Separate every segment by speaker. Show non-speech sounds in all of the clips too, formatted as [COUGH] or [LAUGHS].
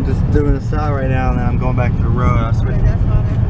Speaker 1: I'm just doing this out right now, and then I'm going back to the road. I.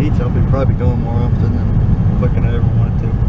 Speaker 1: beach, I'll be probably going more often than fucking I ever wanted to.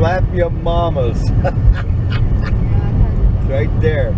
Speaker 1: Slap your mamas. [LAUGHS] Right there.